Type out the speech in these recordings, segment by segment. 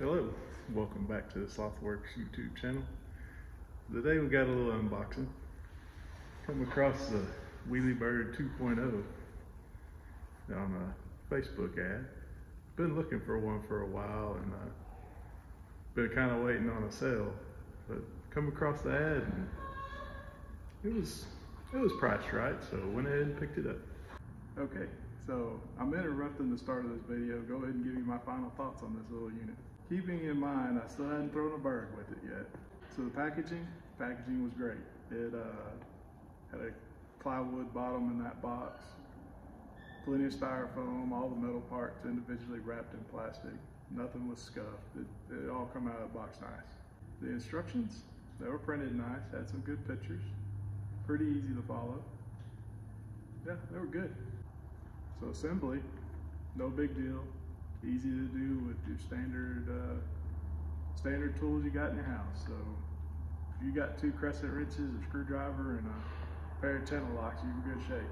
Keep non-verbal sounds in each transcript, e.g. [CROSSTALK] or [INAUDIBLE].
Hello, welcome back to the Sloth-Worx YouTube channel. Today we got a little unboxing. Come across the WheelyBird 2.0 on a Facebook ad. Been looking for one for a while and uh, been kind of waiting on a sale, but come across the ad and it was it was priced right, so went ahead and picked it up. Okay, so I'm interrupting the start of this video. Go ahead and give you my final thoughts on this little unit. Keeping in mind, I still hadn't thrown a bird with it yet. So the packaging, packaging was great. It uh, had a plywood bottom in that box, plenty of styrofoam, all the metal parts individually wrapped in plastic. Nothing was scuffed. It, it all come out of the box nice. The instructions, they were printed nice, had some good pictures, pretty easy to follow. Yeah, they were good. So assembly, no big deal easy to do with your standard uh, standard tools you got in your house. So if you got two crescent wrenches, a screwdriver, and a pair of channel locks, you're in good shape.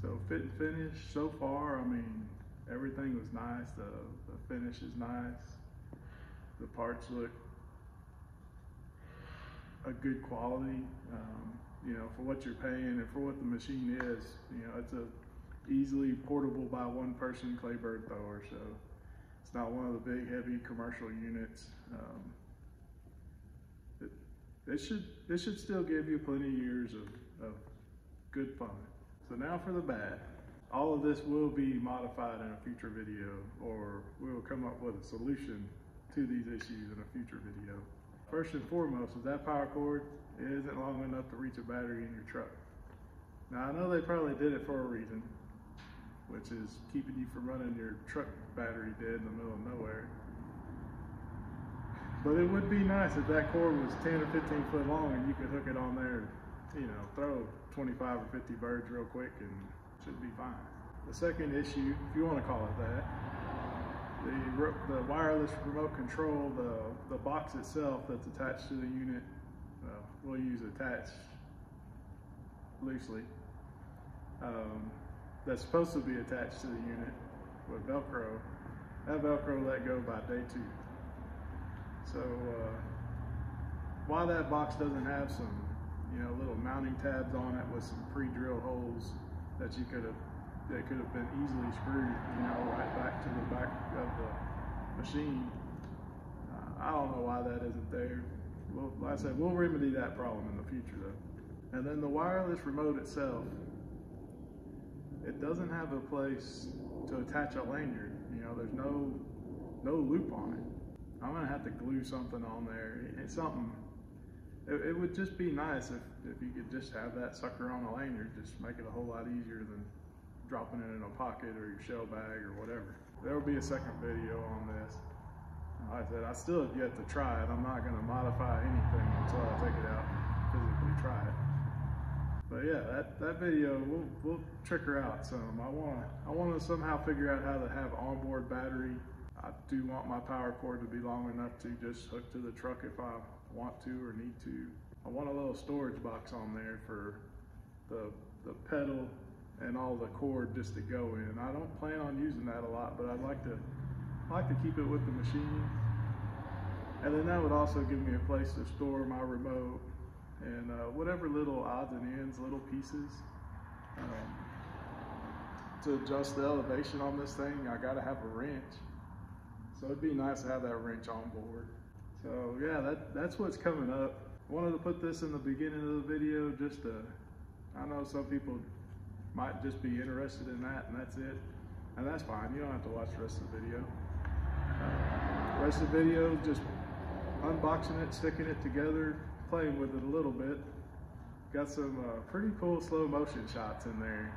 So fit and finish so far, I mean, everything was nice. The, the finish is nice. The parts look a good quality. Um, you know, for what you're paying and for what the machine is, you know, it's a easily portable by one person claybird thrower. So it's not one of the big heavy commercial units. Um, it, it should it should still give you plenty of years of, of good fun. So now for the bad. All of this will be modified in a future video or we will come up with a solution to these issues in a future video. First and foremost is that power cord isn't long enough to reach a battery in your truck. Now I know they probably did it for a reason which is keeping you from running your truck battery dead in the middle of nowhere. But it would be nice if that cord was 10 or 15 foot long and you could hook it on there, you know, throw 25 or 50 birds real quick and should be fine. The second issue, if you want to call it that, the, the wireless remote control, the, the box itself that's attached to the unit, uh, we'll use attached loosely. Um, that's supposed to be attached to the unit with Velcro, that Velcro let go by day two. So uh, while that box doesn't have some, you know, little mounting tabs on it with some pre-drilled holes that you could have, that could have been easily screwed, you know, right back to the back of the machine. Uh, I don't know why that isn't there. Well, like I said, we'll remedy that problem in the future though. And then the wireless remote itself, it doesn't have a place to attach a lanyard. You know, there's no no loop on it. I'm gonna have to glue something on there. It's something. It, it, would just be nice if, if you could just have that sucker on a lanyard. Just make it a whole lot easier than dropping it in a pocket or your shell bag or whatever. There will be a second video on this. Like I said, I still have yet to try it. I'm not gonna modify anything until I take it out, and physically try it. But yeah, that, that video, we'll, we'll trick her out some. I want to I wanna somehow figure out how to have onboard battery. I do want my power cord to be long enough to just hook to the truck if I want to or need to. I want a little storage box on there for the, the pedal and all the cord just to go in. I don't plan on using that a lot, but I'd like to I like to keep it with the machine. And then that would also give me a place to store my remote and uh, whatever little odds and ends, little pieces. Um, to adjust the elevation on this thing, I gotta have a wrench. So it'd be nice to have that wrench on board. So yeah, that, that's what's coming up. Wanted to put this in the beginning of the video just to, I know some people might just be interested in that and that's it. And that's fine, you don't have to watch the rest of the video. Uh, rest of the video, just unboxing it, sticking it together, playing with it a little bit. Got some uh, pretty cool slow motion shots in there.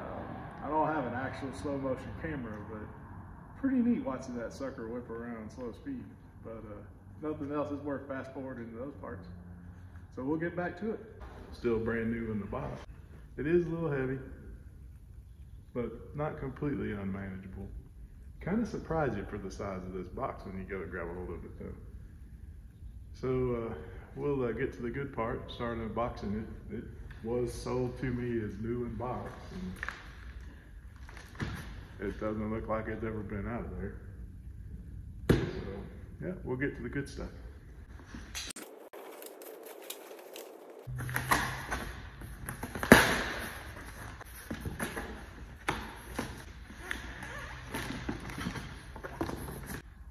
Um, I don't have an actual slow motion camera, but pretty neat watching that sucker whip around slow speed. But uh, nothing else is worth fast forwarding those parts. So we'll get back to it. Still brand new in the box. It is a little heavy, but not completely unmanageable. Kind of surprise you for the size of this box when you go to grab a hold of it though. So uh, we'll uh, get to the good part, starting unboxing it. It was sold to me as new in box. It doesn't look like it's ever been out of there. So yeah, we'll get to the good stuff.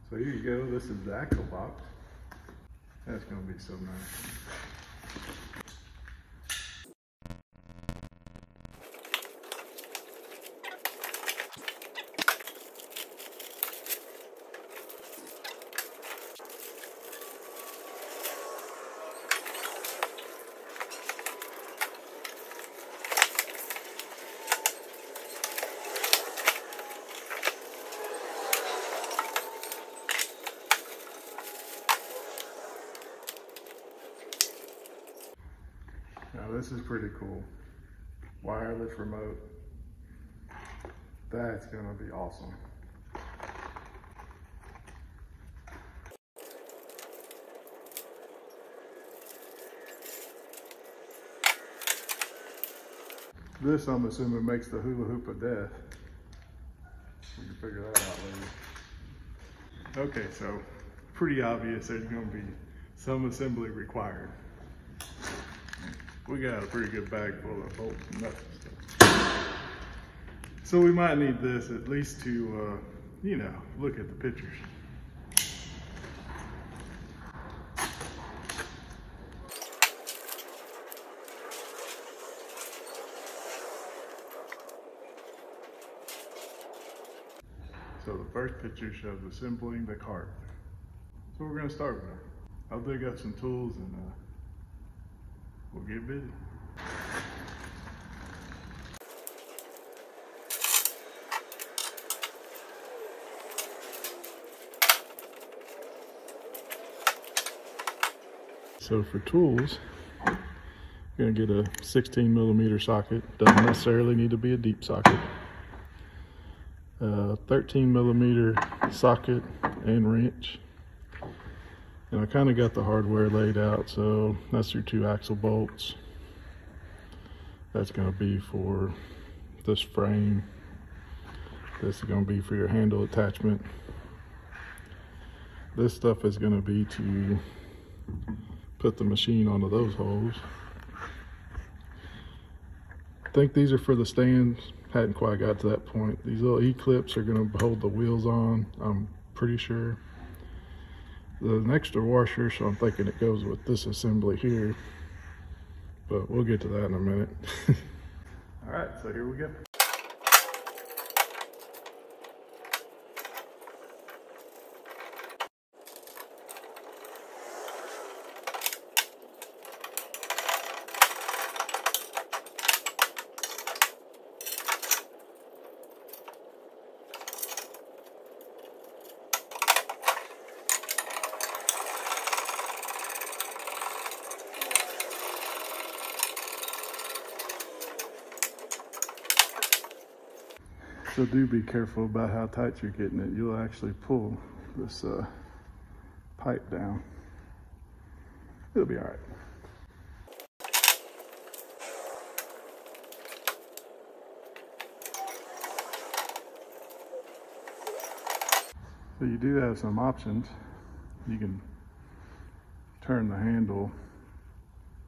So here you go, this is the axle box. That's gonna be so nice. This is pretty cool. Wireless remote. That's gonna be awesome. This, I'm assuming, makes the hula hoop of death. We can figure that out later. Okay, so pretty obvious there's gonna be some assembly required. We got a pretty good bag full of bolts and nuts stuff. So we might need this at least to, uh, you know, look at the pictures. So the first picture shows assembling the cart. So we're gonna start with it. I'll dig up some tools and uh, we'll get busy. So for tools, you're gonna get a 16 millimeter socket. Doesn't necessarily need to be a deep socket. A 13 millimeter socket and wrench. And I kind of got the hardware laid out, so that's your two axle bolts. That's gonna be for this frame. This is gonna be for your handle attachment. This stuff is gonna be to put the machine onto those holes. I think these are for the stands. Hadn't quite got to that point. These little E-clips are gonna hold the wheels on, I'm pretty sure. There's an extra washer, so I'm thinking it goes with this assembly here. But we'll get to that in a minute. [LAUGHS] All right, so here we go. So do be careful about how tight you're getting it. You'll actually pull this uh, pipe down. It'll be all right. So you do have some options. You can turn the handle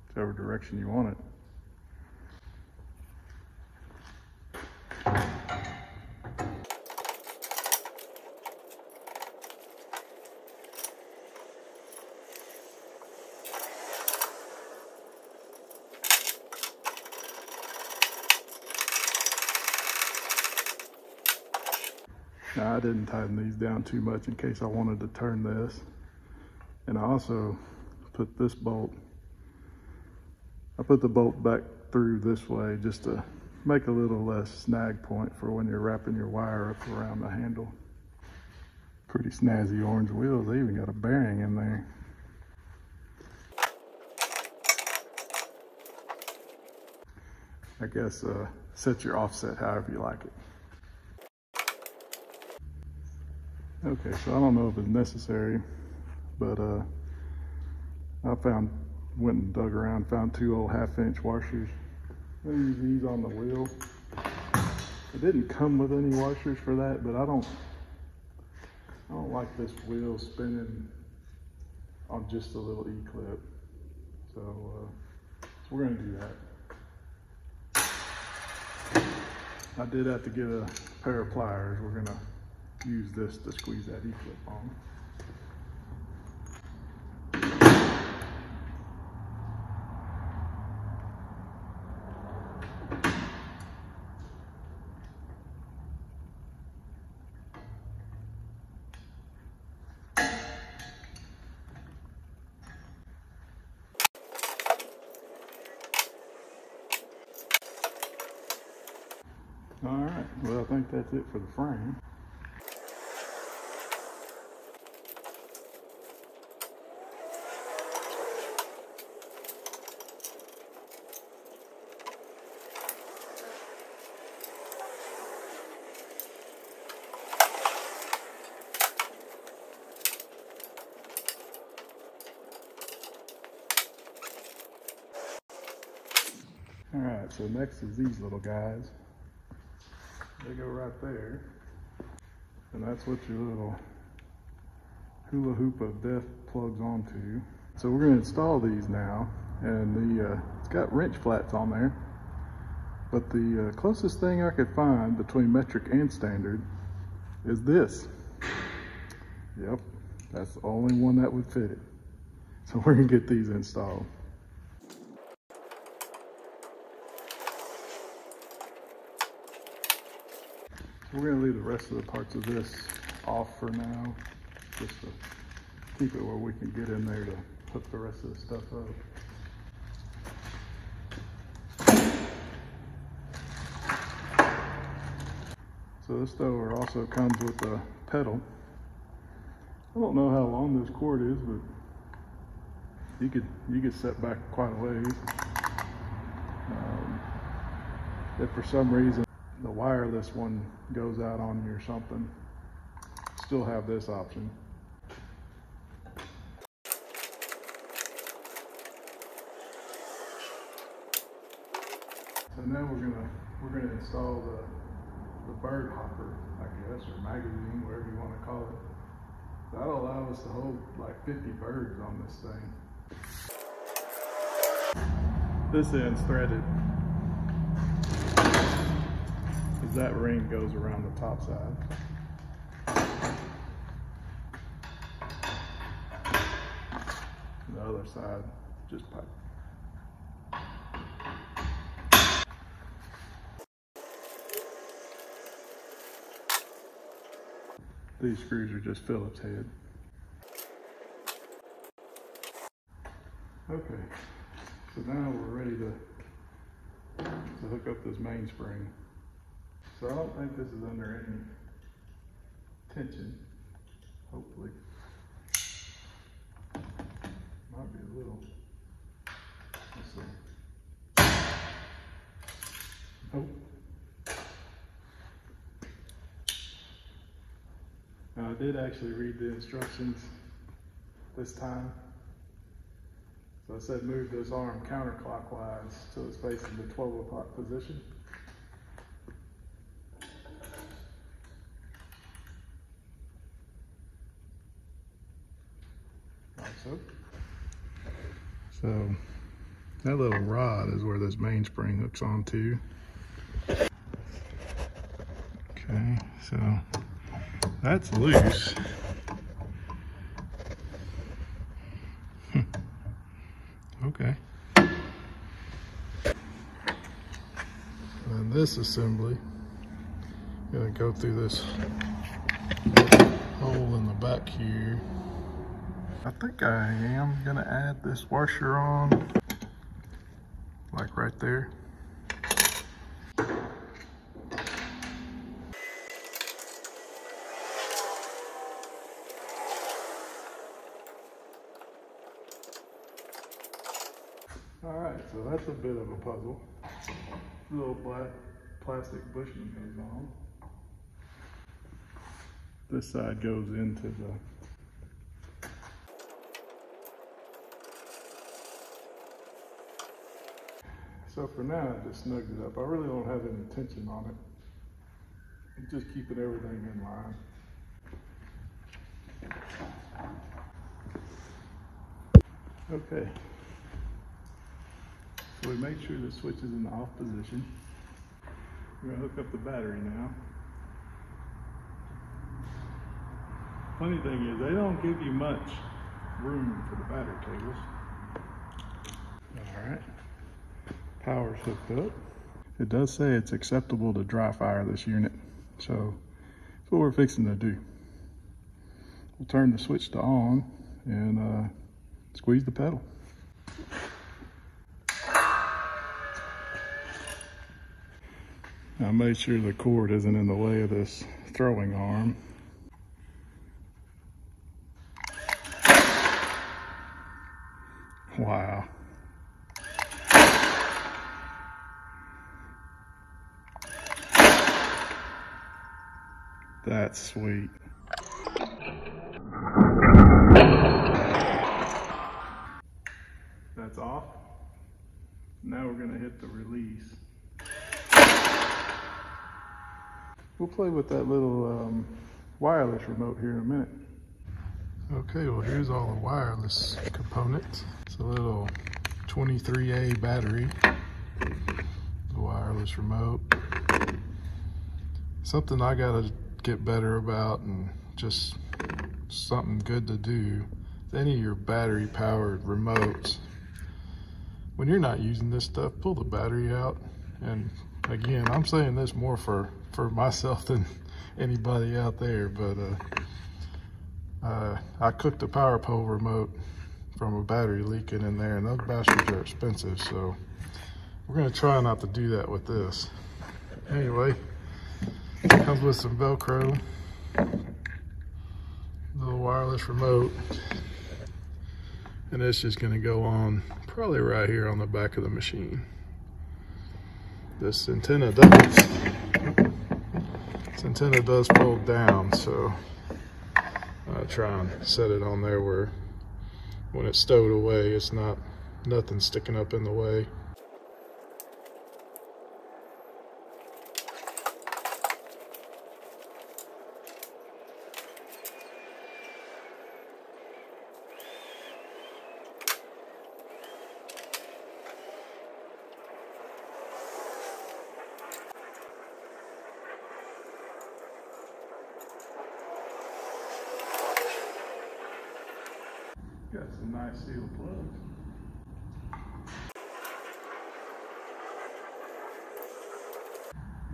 whichever direction you want it. Now I didn't tighten these down too much in case I wanted to turn this. And I also put this bolt, I put the bolt back through this way just to make a little less snag point for when you're wrapping your wire up around the handle. Pretty snazzy orange wheels, they even got a bearing in there. I guess uh, set your offset however you like it. Okay, so I don't know if it's necessary, but uh, I found, went and dug around, found two old half inch washers. I use these on the wheel. It didn't come with any washers for that, but I don't, I don't like this wheel spinning on just a little E-clip. So, uh, so we're gonna do that. I did have to get a pair of pliers. We're gonna use this to squeeze that E-clip on. All right, well, I think that's it for the frame. All right, so next is these little guys. They go right there. And that's what your little hula hoop of death plugs onto. So we're gonna install these now. And the uh, it's got wrench flats on there. But the uh, closest thing I could find between metric and standard is this. Yep, that's the only one that would fit it. So we're gonna get these installed. We're gonna leave the rest of the parts of this off for now, just to keep it where we can get in there to hook the rest of the stuff up. So this thrower also comes with a pedal. I don't know how long this cord is, but you could you could set back quite a ways. Um, if for some reason the wireless one goes out on you or something, still have this option. So now we're gonna we're gonna install the the bird hopper, I guess, or magazine, whatever you want to call it. That'll allow us to hold like 50 birds on this thing. This end's threaded. That ring goes around the top side. The other side, just pipe. These screws are just Phillips head. Okay, so now we're ready to, to hook up this mainspring. So I don't think this is under any tension, hopefully. Might be a little. Let's see. Nope. Now, I did actually read the instructions this time. So I said move this arm counterclockwise so it's facing the 12 o'clock position. So. That little rod is where this mainspring hooks onto. Okay, so that's loose. Hmm. okay. And this assembly, gonna go through this hole in the back here. I think I am gonna add this washer on, like right there. All right, so that's a bit of a puzzle. Little black plastic bushing goes on. This side goes into the So for now, I just snugged it up. I really don't have any tension on it. I'm just keeping everything in line. Okay. So we make sure the switch is in the off position. We're gonna hook up the battery now. Funny thing is, they don't give you much room for the battery cables. All right. Power's hooked up. It does say it's acceptable to dry fire this unit. So that's what we're fixing to do. We'll turn the switch to on and uh, squeeze the pedal. I made sure the cord isn't in the way of this throwing arm. That's sweet. That's off. Now we're gonna hit the release. We'll play with that little um, wireless remote here in a minute. Okay, well here's all the wireless components. It's a little 23A battery, the wireless remote. Something I gotta get better about and just something good to do. with Any of your battery powered remotes, when you're not using this stuff, pull the battery out. And again, I'm saying this more for, for myself [LAUGHS] than anybody out there, but uh, uh, I cooked a power pole remote from a battery leaking in there and those batteries are expensive. So we're gonna try not to do that with this. Anyway, comes with some Velcro, little wireless remote. And it's just gonna go on probably right here on the back of the machine. This antenna does, this antenna does fold down, so I try and set it on there where when it's stowed away, it's not, nothing sticking up in the way. Nice steel plugs.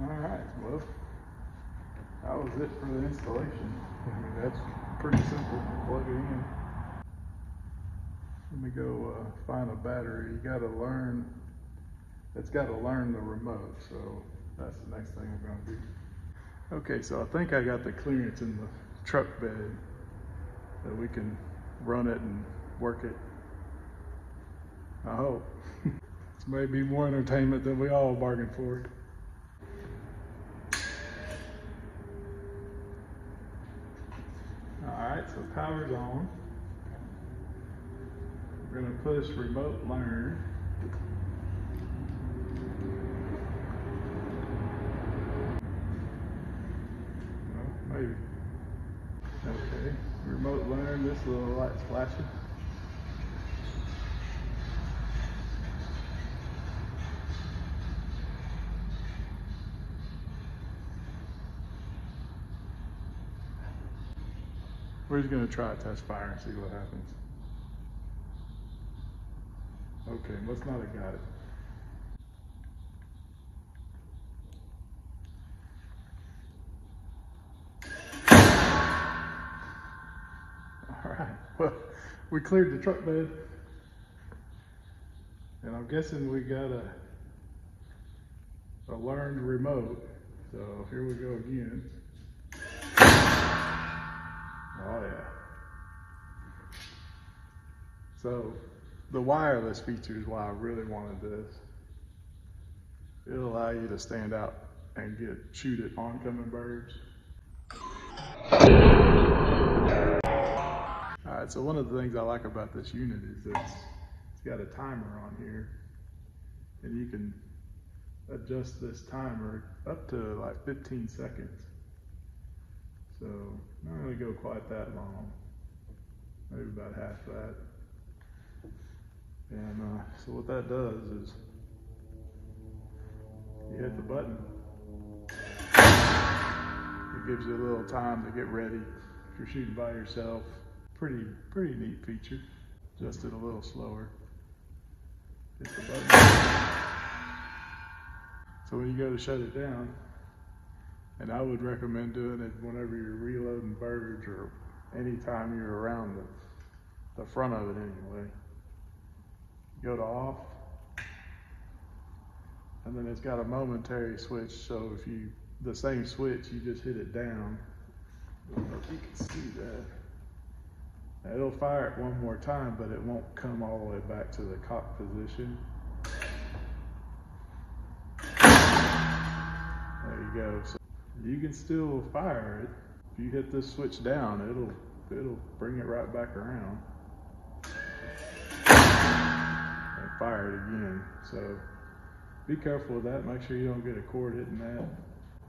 All right, well, that was it for the installation. I mean, that's pretty simple. Plug it in. Let me go uh, find a battery. You got to learn. It's got to learn the remote. So that's the next thing we're to do. Okay, so I think I got the clearance in the truck bed that we can run it and work it. I hope. [LAUGHS] this may be more entertainment than we all bargained for. All right, so power's on. We're gonna push remote learn. Well, maybe. Okay, remote learn, this little light's flashing. We're just gonna try a test fire and see what happens. Okay, must not have got it. All right, well, we cleared the truck bed. And I'm guessing we got a, a learned remote. So here we go again. Oh yeah. So the wireless feature is why I really wanted this. It'll allow you to stand out and get shoot at oncoming birds. All right, so one of the things I like about this unit is that it's, it's got a timer on here and you can adjust this timer up to like 15 seconds. So not really go quite that long, maybe about half that. And uh, so what that does is you hit the button. It gives you a little time to get ready. If you're shooting by yourself, pretty pretty neat feature. Just it a little slower. Hit the button. So when you go to shut it down, and I would recommend doing it whenever you're reloading birds or anytime you're around the, the front of it anyway. Go to off, and then it's got a momentary switch. So if you the same switch, you just hit it down. I don't know if you can see that. It'll fire it one more time, but it won't come all the way back to the cock position. There you go. So you can still fire it. If you hit this switch down, it'll it'll bring it right back around and fire it again. So be careful with that. Make sure you don't get a cord hitting that.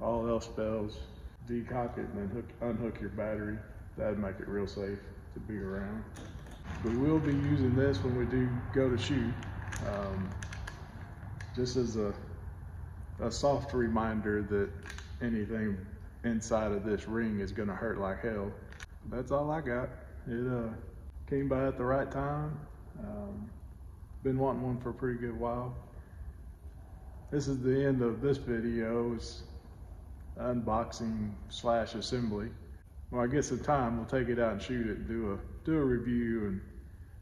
All else fails, decock it and then hook, unhook your battery. That'd make it real safe to be around. We will be using this when we do go to shoot, um, just as a, a soft reminder that anything inside of this ring is gonna hurt like hell. That's all I got. It uh, came by at the right time. Um, been wanting one for a pretty good while. This is the end of this video. Unboxing slash assembly. When I get some time, we'll take it out and shoot it and do a, do a review and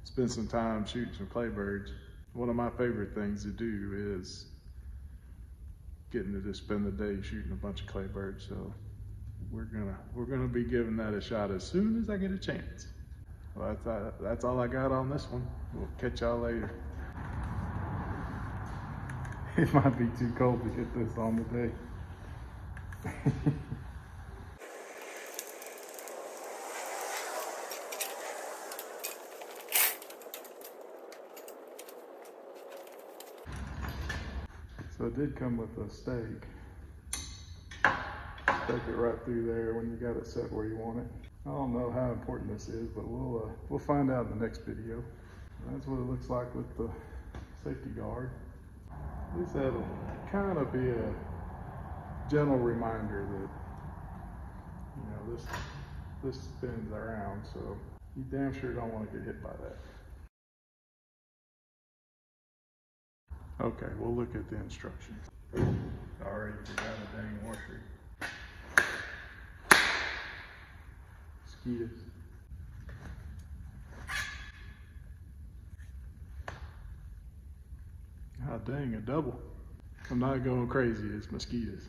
spend some time shooting some claybirds. One of my favorite things to do is getting to just spend the day shooting a bunch of clay birds. So we're gonna we're gonna be giving that a shot as soon as I get a chance. Well, that's uh, that's all I got on this one. We'll catch y'all later. [LAUGHS] It might be too cold to get this on today. [LAUGHS] so it did come with a stake. Stake it right through there when you got it set where you want it. I don't know how important this is, but we'll uh, we'll find out in the next video. That's what it looks like with the safety guard. At least that'll kind of be a gentle reminder that you know this this spins around, so you damn sure don't want to get hit by that. Okay, we'll look at the instructions. Already forgot a dang washer. Mosquitoes. God ah, dang, a double. I'm not going crazy, it's mosquitoes.